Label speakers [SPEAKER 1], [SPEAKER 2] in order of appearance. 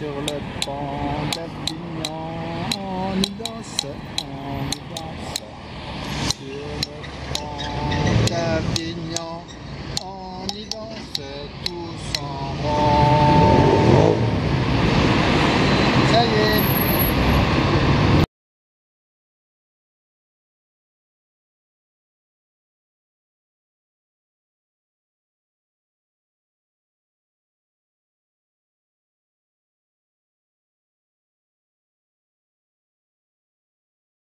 [SPEAKER 1] sur le pont d'Avignon, on y danse, on y danse. Sur le pont d'Avignon, on y danse tout